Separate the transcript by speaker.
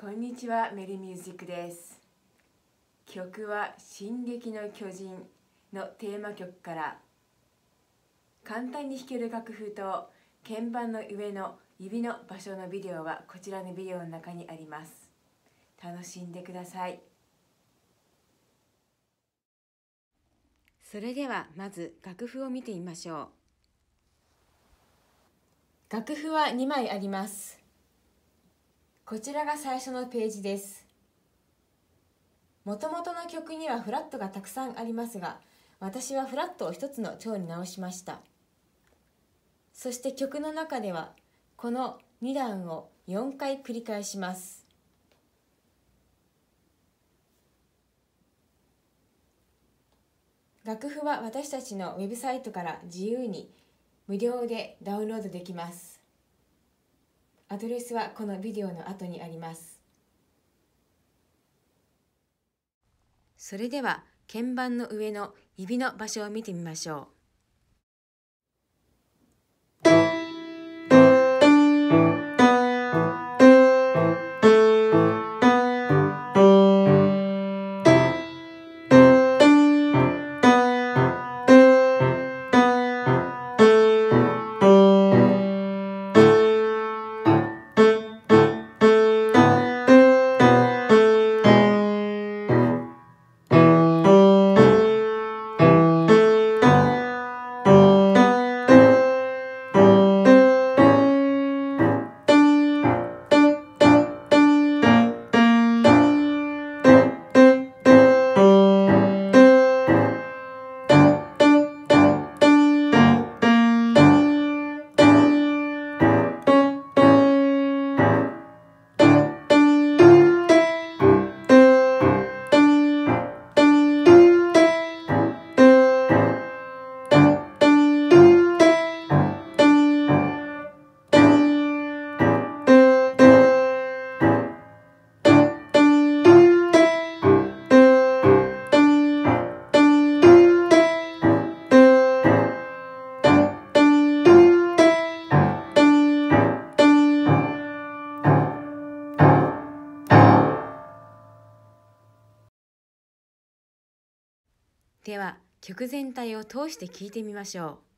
Speaker 1: こんにちはメリミュージックです。曲は進撃の巨人のテーマ曲から簡単に弾ける楽譜と鍵盤の上の指の場所のビデオはこちらのビデオの中にあります。楽しんでください。それではまず楽譜を見てみましょう。楽譜は2枚あります。こちらが最初のページです。もともとの曲にはフラットがたくさんありますが私はフラットを一つの調に直しました。そして曲の中ではこの2段を4回繰り返します。楽譜は私たちのウェブサイトから自由に無料でダウンロードできます。アドレスはこのビデオの後にあります。それでは鍵盤の上の指の場所を見てみましょう。では曲全体を通して聴いてみましょう。